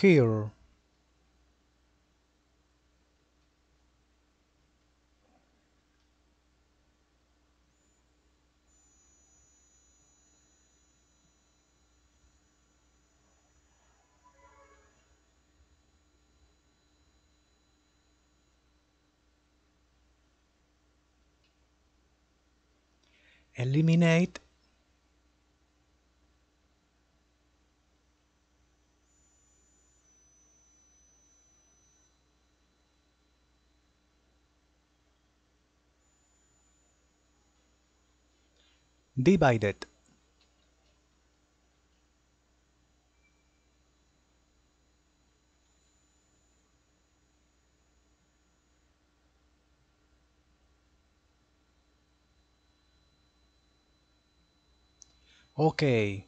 here. Eliminate divided. Okay